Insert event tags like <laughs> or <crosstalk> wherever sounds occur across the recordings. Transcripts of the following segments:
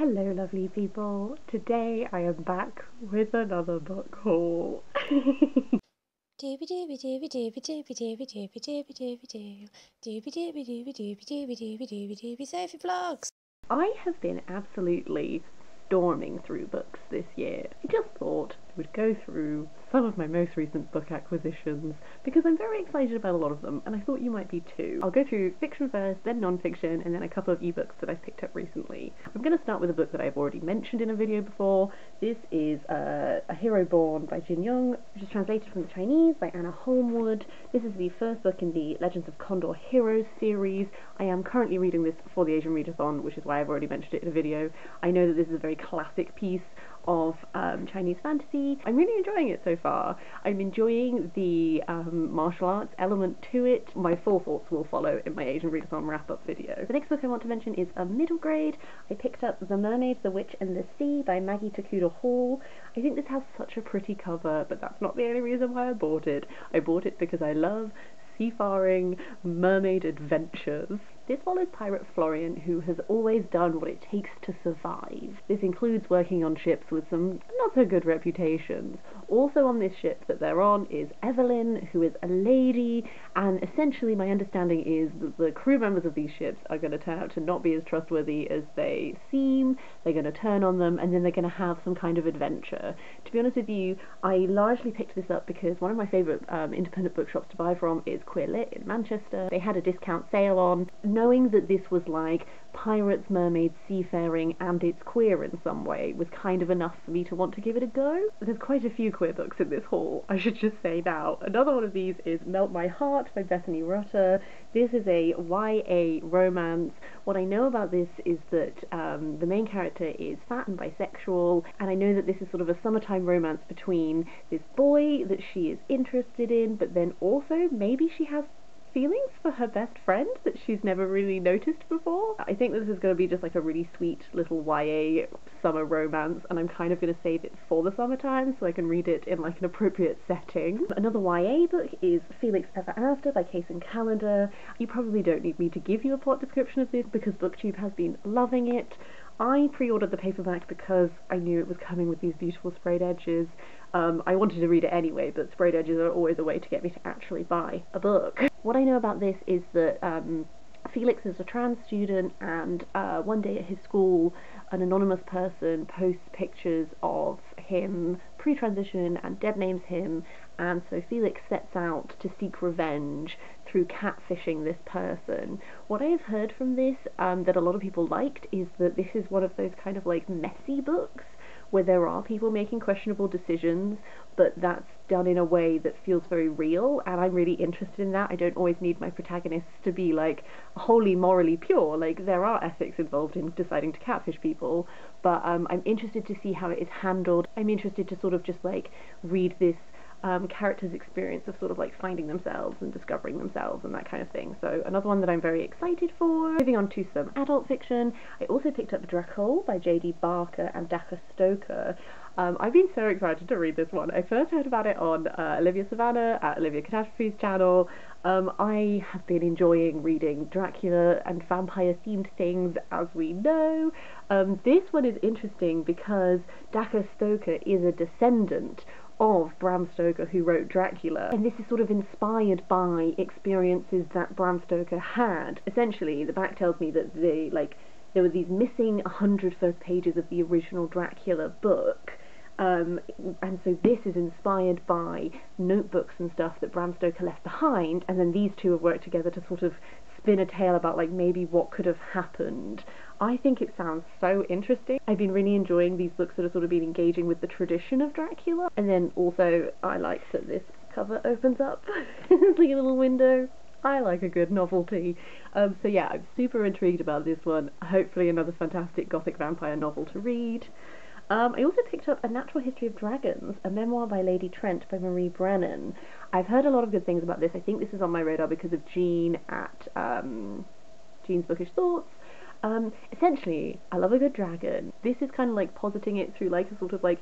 Hello, lovely people. Today I am back with another book haul. Dooby dooby dooby dooby dooby dooby dooby dooby dooby doo. Dooby dooby dooby dooby dooby dooby dooby dooby Sophie Vlogs. I have been absolutely storming through books this year. I just thought would go through some of my most recent book acquisitions because I'm very excited about a lot of them and I thought you might be too. I'll go through fiction first, then non-fiction, and then a couple of ebooks that I've picked up recently. I'm going to start with a book that I've already mentioned in a video before. This is uh, A Hero Born by Jin Yong, which is translated from the Chinese by Anna Holmwood. This is the first book in the Legends of Condor Heroes series. I am currently reading this for the Asian Readathon, which is why I've already mentioned it in a video. I know that this is a very classic piece of um, Chinese fantasy. I'm really enjoying it so far. I'm enjoying the um, martial arts element to it. My full thoughts will follow in my Asian Readathon wrap-up video. The next book I want to mention is a middle grade. I picked up The Mermaid, the Witch and the Sea by Maggie Tokuda Hall. I think this has such a pretty cover, but that's not the only reason why I bought it. I bought it because I love seafaring mermaid adventures. This follows pirate Florian, who has always done what it takes to survive. This includes working on ships with some not so good reputations. Also on this ship that they're on is Evelyn, who is a lady, and essentially my understanding is that the crew members of these ships are going to turn out to not be as trustworthy as they seem. They're going to turn on them, and then they're going to have some kind of adventure. To be honest with you, I largely picked this up because one of my favourite um, independent bookshops to buy from is Queer Lit in Manchester. They had a discount sale on knowing that this was like pirates, mermaids, seafaring, and it's queer in some way was kind of enough for me to want to give it a go. There's quite a few queer books in this haul, I should just say now. Another one of these is Melt My Heart by Bethany Rutter. This is a YA romance. What I know about this is that um, the main character is fat and bisexual, and I know that this is sort of a summertime romance between this boy that she is interested in, but then also maybe she has feelings for her best friend that she's never really noticed before. I think this is going to be just like a really sweet little YA summer romance and I'm kind of going to save it for the summertime so I can read it in like an appropriate setting. Another YA book is Felix Ever After by Kacen Callender. You probably don't need me to give you a plot description of this because BookTube has been loving it. I pre-ordered the paperback because I knew it was coming with these beautiful sprayed edges. Um, I wanted to read it anyway, but sprayed edges are always a way to get me to actually buy a book. What I know about this is that um, Felix is a trans student, and uh, one day at his school, an anonymous person posts pictures of him pre-transition and dead names him, and so Felix sets out to seek revenge through catfishing this person. What I have heard from this um, that a lot of people liked is that this is one of those kind of like messy books where there are people making questionable decisions, but that's done in a way that feels very real, and I'm really interested in that. I don't always need my protagonists to be like wholly morally pure. Like there are ethics involved in deciding to catfish people, but um, I'm interested to see how it is handled. I'm interested to sort of just like read this um, characters' experience of sort of like finding themselves and discovering themselves and that kind of thing. So another one that I'm very excited for. Moving on to some adult fiction, I also picked up Dracul by J.D. Barker and Dacre Stoker. Um, I've been so excited to read this one. I first heard about it on uh, Olivia Savannah at Olivia Catastrophe's channel. Um, I have been enjoying reading Dracula and vampire themed things as we know. Um, this one is interesting because Dacre Stoker is a descendant of Bram Stoker who wrote Dracula and this is sort of inspired by experiences that Bram Stoker had. Essentially the back tells me that the like there were these missing 100 first pages of the original Dracula book um, and so this is inspired by notebooks and stuff that Bram Stoker left behind and then these two have worked together to sort of spin a tale about like maybe what could have happened. I think it sounds so interesting. I've been really enjoying these books that have sort of been engaging with the tradition of Dracula. And then also I like that this cover opens up. it's like a little window. I like a good novelty. Um, so yeah, I'm super intrigued about this one. Hopefully another fantastic gothic vampire novel to read. Um, I also picked up A Natural History of Dragons, a memoir by Lady Trent by Marie Brennan. I've heard a lot of good things about this. I think this is on my radar because of Jean at um, Jean's Bookish Thoughts. Um, essentially, I love a good dragon. This is kind of like positing it through like a sort of like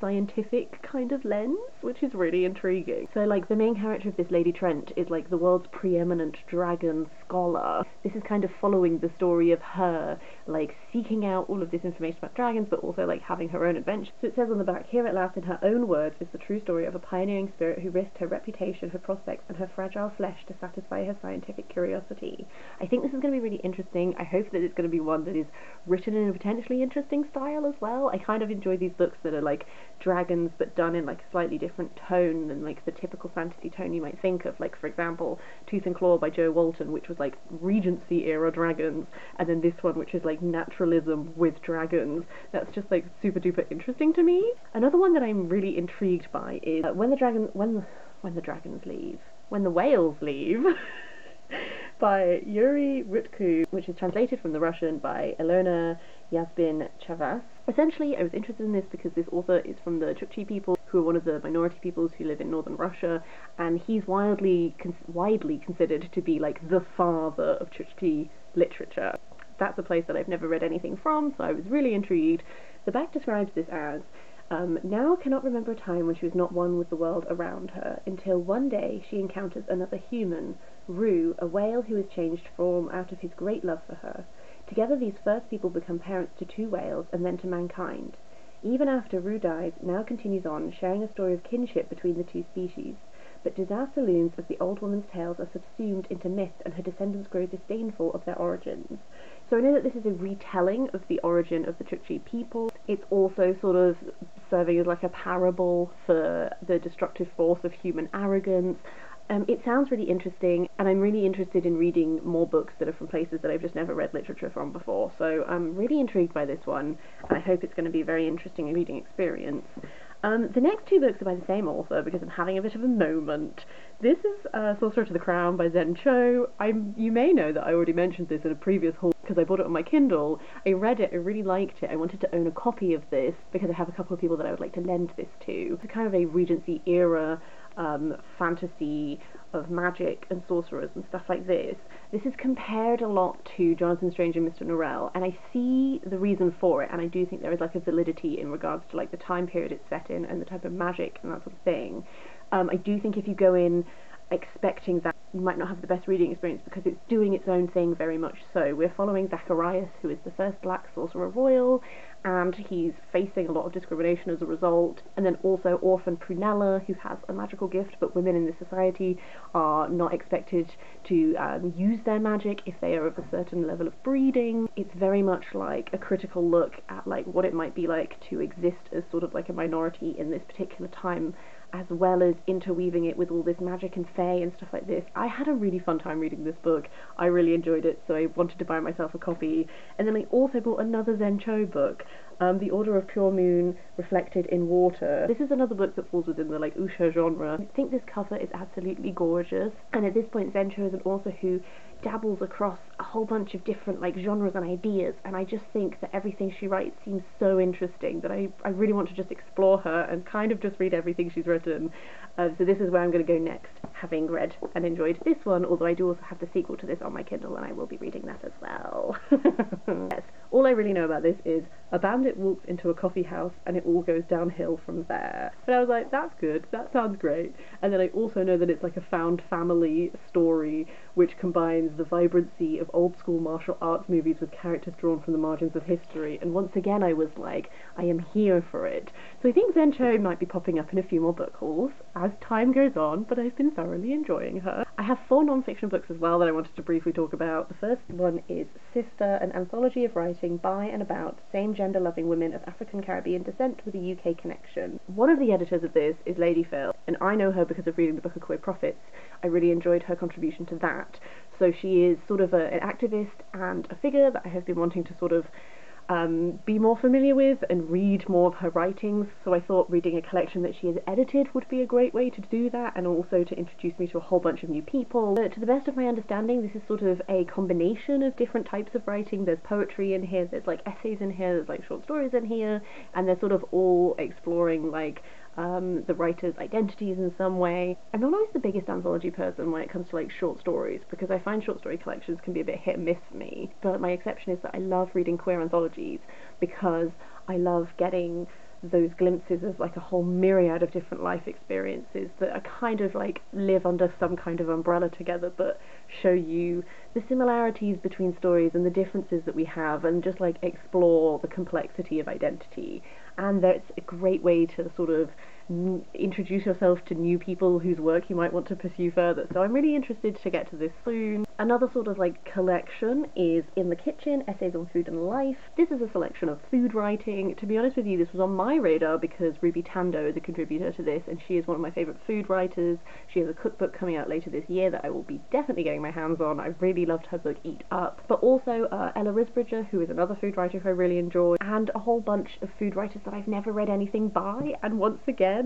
scientific kind of lens, which is really intriguing. So like the main character of this Lady Trent is like the world's preeminent dragon scholar. This is kind of following the story of her like seeking out all of this information about dragons, but also like having her own adventure. So it says on the back, here at last, in her own words, is the true story of a pioneering spirit who risked her reputation, her prospects, and her fragile flesh to satisfy her scientific curiosity. I think this is going to be really interesting. I hope that it's going to be one that is written in a potentially interesting style as well. I kind of enjoy these books that are like dragons but done in like a slightly different tone than like the typical fantasy tone you might think of. Like for example, Tooth and Claw by Jo Walton, which was like Regency era dragons, and then this one which is like naturalism with dragons. That's just like super duper interesting to me. Another one that I'm really intrigued by is uh, when the dragon when the, when the dragons leave, when the whales leave. <laughs> by Yuri Rytkheu, which is translated from the Russian by Ilona Yazhbin Chavasse. Essentially, I was interested in this because this author is from the Chukchi people, who are one of the minority peoples who live in northern Russia, and he's widely widely considered to be like the father of Chukchi literature. That's a place that I've never read anything from, so I was really intrigued. The back describes this as um, now cannot remember a time when she was not one with the world around her, until one day she encounters another human, Rue, a whale who has changed form out of his great love for her. Together these first people become parents to two whales and then to mankind. Even after Rue dies, Nau continues on, sharing a story of kinship between the two species. But disaster looms as the old woman's tales are subsumed into myth and her descendants grow disdainful of their origins. So I know that this is a retelling of the origin of the Chukchi people. It's also sort of serving as like a parable for the destructive force of human arrogance. Um, it sounds really interesting, and I'm really interested in reading more books that are from places that I've just never read literature from before. So I'm really intrigued by this one, and I hope it's going to be a very interesting reading experience. Um, the next two books are by the same author because I'm having a bit of a moment. This is uh, Sorcerer to the Crown by Zen Cho. I'm, you may know that I already mentioned this in a previous haul because I bought it on my Kindle. I read it, I really liked it. I wanted to own a copy of this because I have a couple of people that I would like to lend this to. It's kind of a Regency era um, fantasy of magic and sorcerers and stuff like this. This is compared a lot to Jonathan Strange and Mr. Norrell, and I see the reason for it, and I do think there is like a validity in regards to like the time period it's set in and the type of magic and that sort of thing. Um, I do think if you go in expecting that you might not have the best reading experience because it's doing its own thing very much so. We're following Zacharias, who is the first black sorcerer royal, and he's facing a lot of discrimination as a result. And then also Orphan Prunella, who has a magical gift, but women in this society are not expected to um, use their magic if they are of a certain level of breeding. It's very much like a critical look at like what it might be like to exist as sort of like a minority in this particular time as well as interweaving it with all this magic and fae and stuff like this. I had a really fun time reading this book. I really enjoyed it, so I wanted to buy myself a copy. And then I also bought another Zen Cho book, um, The Order of Pure Moon Reflected in Water. This is another book that falls within the like wuxia genre. I think this cover is absolutely gorgeous. And at this point, Zen Cho is an author who dabbles across a whole bunch of different like genres and ideas and I just think that everything she writes seems so interesting that I, I really want to just explore her and kind of just read everything she's written. Uh, so this is where I'm going to go next, having read and enjoyed this one, although I do also have the sequel to this on my Kindle and I will be reading that as well. <laughs> yes, all I really know about this is a bandit walks into a coffee house and it all goes downhill from there. But I was like, that's good, that sounds great. And then I also know that it's like a found family story which combines the vibrancy of old school martial arts movies with characters drawn from the margins of history. And once again, I was like, I am here for it. So I think Zen Cho might be popping up in a few more book hauls time goes on, but I've been thoroughly enjoying her. I have four non-fiction books as well that I wanted to briefly talk about. The first one is Sista, an anthology of writing by and about same-gender loving women of African Caribbean descent with a UK connection. One of the editors of this is Lady Phyll, and I know her because of reading the book of Queer Prophets. I really enjoyed her contribution to that. So she is sort of a, an activist and a figure that I have been wanting to sort of um, be more familiar with and read more of her writings. So I thought reading a collection that she has edited would be a great way to do that and also to introduce me to a whole bunch of new people. Uh, to the best of my understanding, this is sort of a combination of different types of writing. There's poetry in here, there's like essays in here, there's like short stories in here, and they're sort of all exploring like um, the writer's identities in some way. I'm not always the biggest anthology person when it comes to like short stories because I find short story collections can be a bit hit and miss for me. But my exception is that I love reading queer anthologies because I love getting those glimpses of like a whole myriad of different life experiences that are kind of like live under some kind of umbrella together but show you the similarities between stories and the differences that we have and just like explore the complexity of identity and that's a great way to sort of introduce yourself to new people whose work you might want to pursue further. So I'm really interested to get to this soon. Another sort of like collection is In the Kitchen Essays on Food and Life. This is a selection of food writing. To be honest with you, this was on my radar because Ruby Tandoh is a contributor to this and she is one of my favourite food writers. She has a cookbook coming out later this year that I will be definitely getting my hands on. I really loved her book Eat Up. But also uh, Ella Risbridger, who is another food writer who I really enjoy, and a whole bunch of food writers that I've never read anything by. And once again,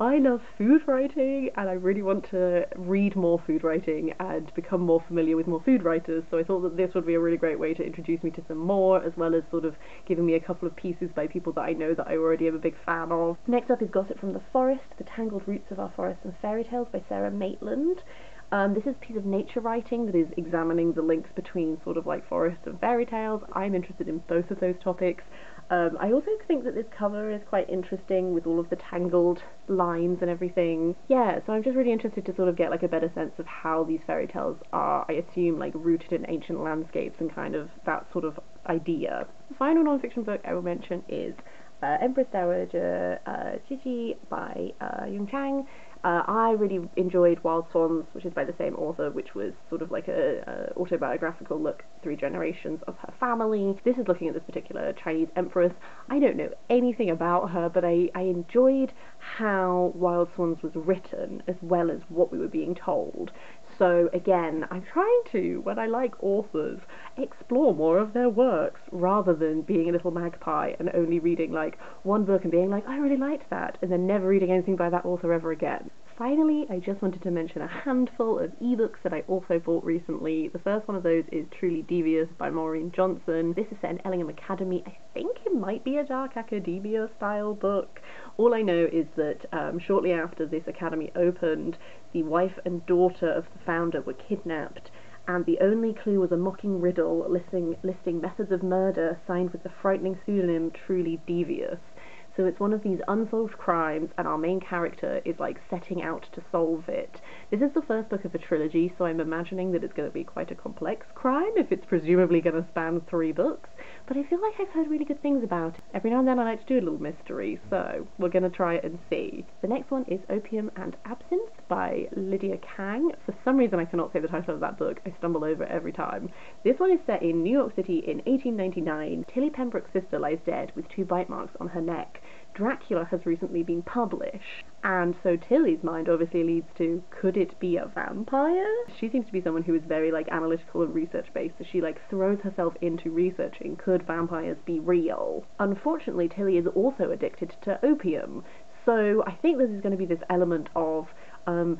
I love food writing and I really want to read more food writing and become more familiar with more food writers. So I thought that this would be a really great way to introduce me to some more, as well as sort of giving me a couple of pieces by people that I know that I already am a big fan of. Next up is Gossip from the Forest, The Tangled Roots of Our Forests and Fairy Tales by Sara Maitland. Um, this is a piece of nature writing that is examining the links between sort of like forests and fairy tales. I'm interested in both of those topics. Um, I also think that this cover is quite interesting with all of the tangled lines and everything. Yeah, so I'm just really interested to sort of get like a better sense of how these fairy tales are, I assume, like rooted in ancient landscapes and kind of that sort of idea. The final non-fiction book I will mention is uh, Empress Dowager uh, Cixi by uh, Jung Chang. Uh, I really enjoyed Wild Swans, which is by the same author, which was sort of like a, a, autobiographical look through generations of her family. This is looking at this particular Chinese empress. I don't know anything about her, but I, I enjoyed how Wild Swans was written as well as what we were being told. So again, I'm trying to, when I like authors, explore more of their works rather than being a little magpie and only reading like one book and being like, I really liked that, and then never reading anything by that author ever again. Finally, I just wanted to mention a handful of ebooks that I also bought recently. The first one of those is Truly Devious by Maureen Johnson. This is set in Ellingham Academy. I think it might be a dark academia style book. All I know is that um, shortly after this academy opened, the wife and daughter of the founder were kidnapped and the only clue was a mocking riddle listing, listing methods of murder signed with the frightening pseudonym Truly Devious. So it's one of these unsolved crimes, and our main character is like setting out to solve it. This is the first book of a trilogy, so I'm imagining that it's going to be quite a complex crime if it's presumably going to span three books. But I feel like I've heard really good things about it. Every now and then I like to do a little mystery, so we're going to try it and see. The next one is Opium and Absinthe by Lydia Kang. For some reason I cannot say the title of that book. I stumble over it every time. This one is set in New York City in 1899. Tilly Pembroke's sister lies dead with two bite marks on her neck. Dracula has recently been published, and so Tilly's mind obviously leads to could it be a vampire? She seems to be someone who is very like analytical and research based, so she like throws herself into researching could vampires be real? Unfortunately, Tilly is also addicted to opium, so I think this is going to be this element of um,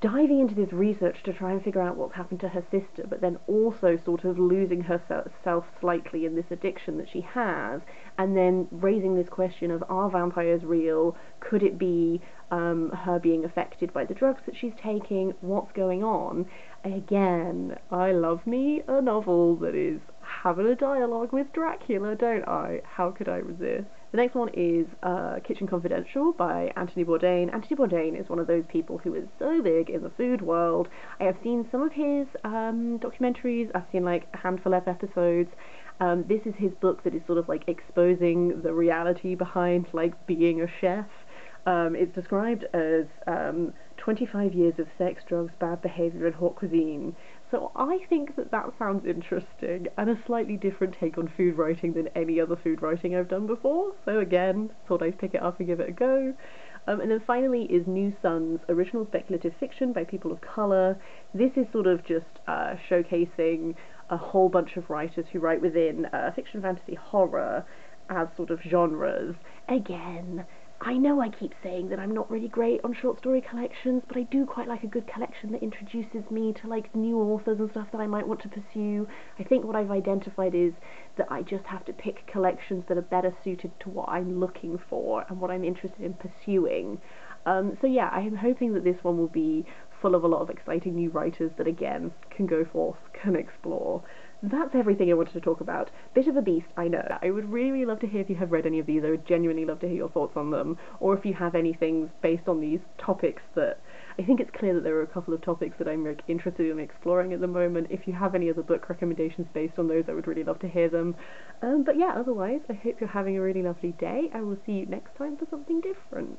diving into this research to try and figure out what's happened to her sister, but then also sort of losing herself slightly in this addiction that she has, and then raising this question of are vampires real? Could it be um, her being affected by the drugs that she's taking? What's going on? Again, I love me a novel that is having a dialogue with Dracula, don't I? How could I resist? The next one is uh, Kitchen Confidential by Anthony Bourdain. Anthony Bourdain is one of those people who is so big in the food world. I have seen some of his um, documentaries. I've seen like a handful of episodes. Um, this is his book that is sort of like exposing the reality behind like being a chef. Um, it's described as um, 25 years of sex, drugs, bad behavior, and hot cuisine. So I think that that sounds interesting and a slightly different take on food writing than any other food writing I've done before. So again, thought I'd pick it up and give it a go. Um, and then finally is New Suns, original speculative fiction by people of colour. This is sort of just uh, showcasing a whole bunch of writers who write within uh, fiction, fantasy, horror as sort of genres. Again, I know I keep saying that I'm not really great on short story collections, but I do quite like a good collection that introduces me to like new authors and stuff that I might want to pursue. I think what I've identified is that I just have to pick collections that are better suited to what I'm looking for and what I'm interested in pursuing. Um, so yeah, I am hoping that this one will be full of a lot of exciting new writers that again can go forth, can explore that's everything I wanted to talk about. Bit of a beast, I know. I would really love to hear if you have read any of these. I would genuinely love to hear your thoughts on them, or if you have anything based on these topics that I think it's clear that there are a couple of topics that I'm like, interested in exploring at the moment. If you have any other book recommendations based on those, I would really love to hear them. Um, but yeah, otherwise, I hope you're having a really lovely day. I will see you next time for something different.